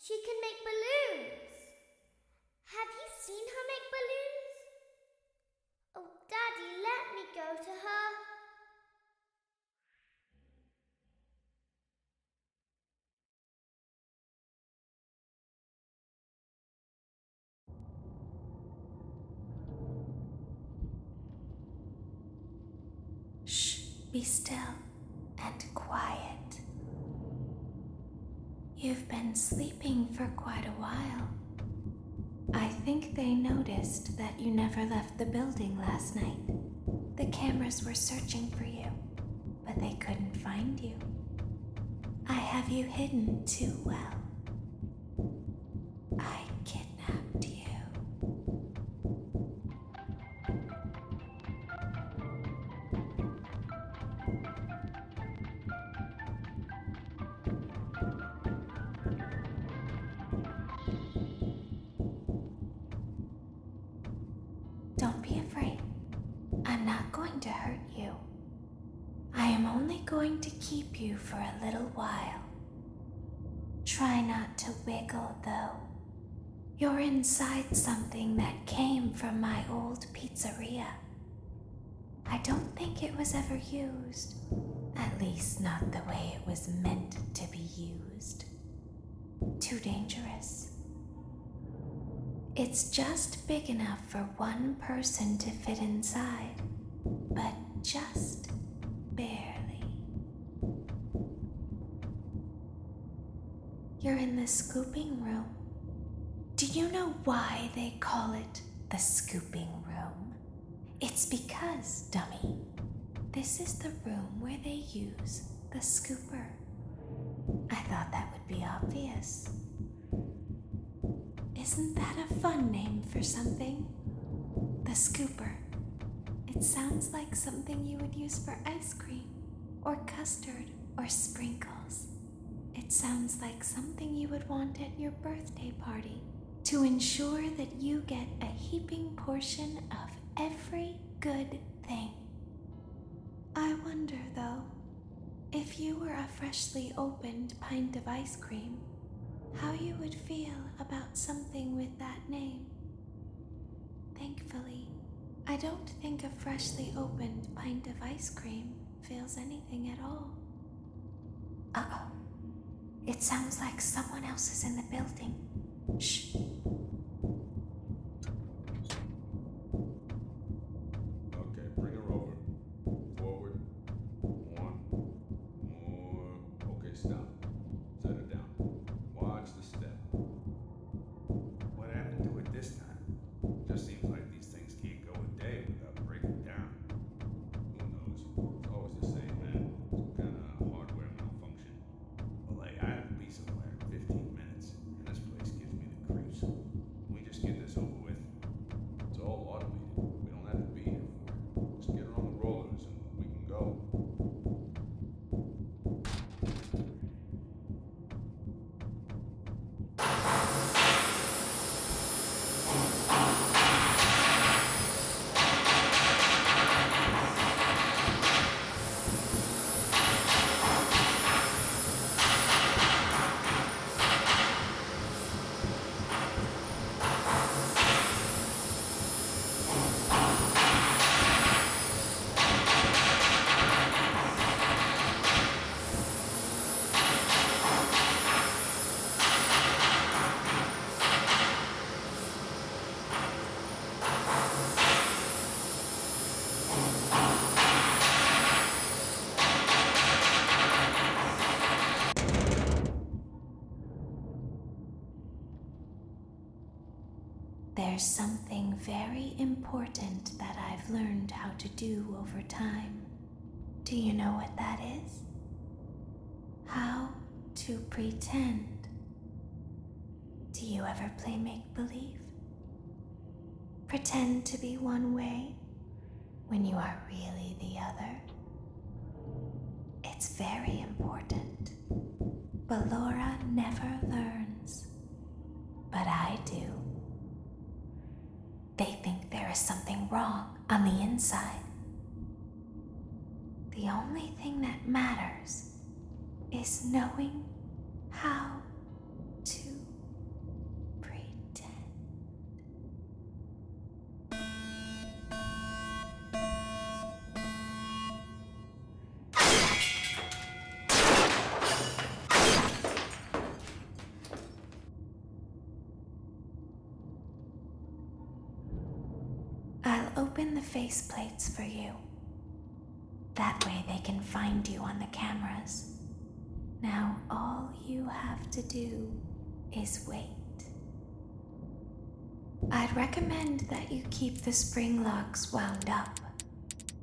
She can make balloons. Have you seen her make balloons? Oh, Daddy, let me go to her. Shh, be still and quiet. You've been sleeping for quite a while. I think they noticed that you never left the building last night. The cameras were searching for you, but they couldn't find you. I have you hidden too well. To hurt you. I am only going to keep you for a little while. Try not to wiggle, though. You're inside something that came from my old pizzeria. I don't think it was ever used. At least, not the way it was meant to be used. Too dangerous. It's just big enough for one person to fit inside, but just barely. You're in the scooping room. Do you know why they call it the scooping room? It's because, dummy, this is the room where they use the scooper. I thought that would be obvious. Isn't that a fun name for something? The scooper. It sounds like something you would use for ice cream, or custard, or sprinkles. It sounds like something you would want at your birthday party to ensure that you get a heaping portion of every good thing. I wonder, though, if you were a freshly opened pint of ice cream, how you would feel about something with that name. Thankfully, I don't think a freshly opened pint of ice cream feels anything at all. Uh oh. It sounds like someone else is in the building. Shh. There's something very important that I've learned how to do over time. Do you know what that is? How to pretend. Do you ever play make believe? Pretend to be one way when you are really the other. It's very important. But Laura never learns. But I do. They think there is something wrong on the inside. The only thing that matters is knowing how faceplates for you. That way they can find you on the cameras. Now all you have to do is wait. I'd recommend that you keep the spring locks wound up.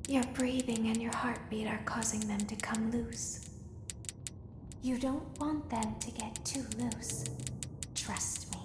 Your breathing and your heartbeat are causing them to come loose. You don't want them to get too loose. Trust me.